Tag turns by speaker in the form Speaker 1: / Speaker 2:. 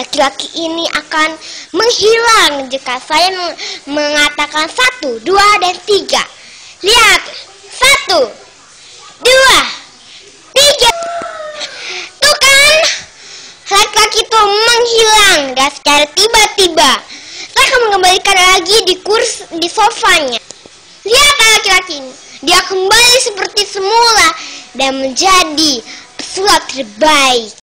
Speaker 1: laki-laki ini akan menghilang jika saya mengatakan satu, dua, dan tiga. Lihat, satu, dua, tiga. Tuh kan, laki-laki itu menghilang dan secara tiba-tiba saya akan mengembalikan lagi di kurs di sofanya. Lihat kan laki-laki ini, dia kembali seperti semula dan menjadi pesulap terbaik.